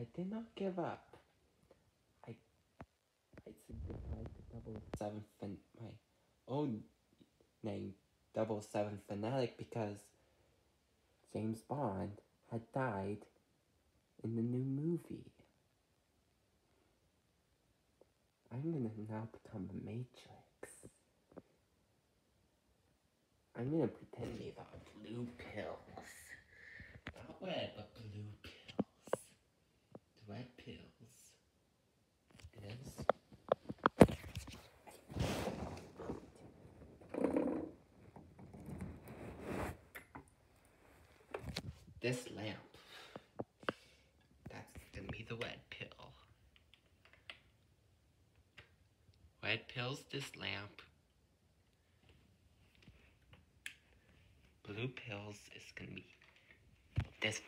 I did not give up. I I goodbye to Double Seven fan my own name, Double Seven Fanatic, because James Bond had died in the new movie. I'm gonna now become a Matrix. I'm gonna pretend these are blue pills. Not red, but blue pills. The red pills is this lamp. That's gonna be the red pill. Red pill's this lamp. Blue pills is gonna be this